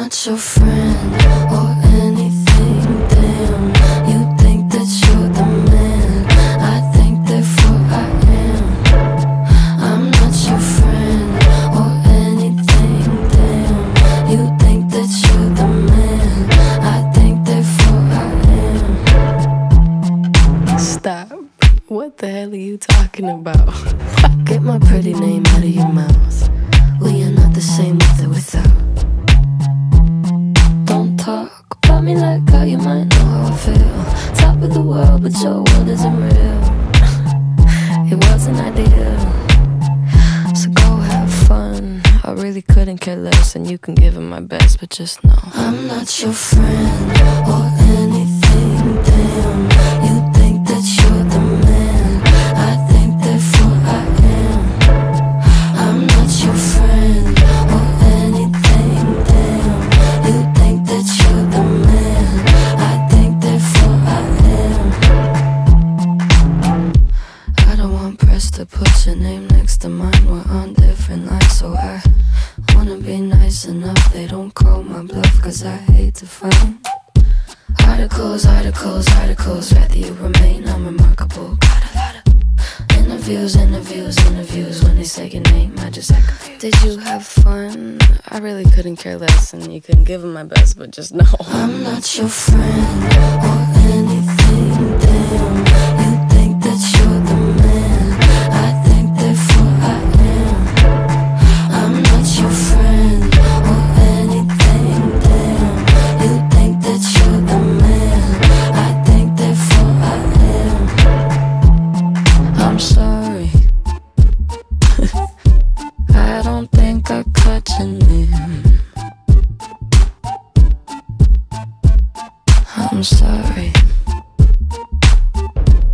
not your friend or anything. Damn, you think that you're the man. I think therefore I am. I'm not your friend or anything. Damn, you think that you're the man. I think therefore I am. Stop. What the hell are you talking about? Get my pretty name out of your mouth. We are not the same It wasn't. So go have fun. I really couldn't care less, and you can give it my best, but just know I'm not your friend to put your name next to mine. We're on different lines, so I wanna be nice enough. They don't call my bluff, cause I hate to find articles, articles, articles. Rather you remain unremarkable. Got a lot of interviews, interviews, interviews. When they say your name, I just act confused. Did you have fun? I really couldn't care less, and you couldn't give it my best, but just know I'm not your friend I'm sorry.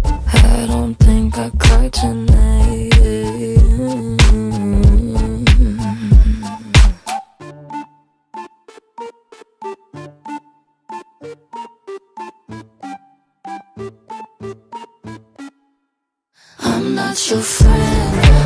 I don't think I your name. I'm not your friend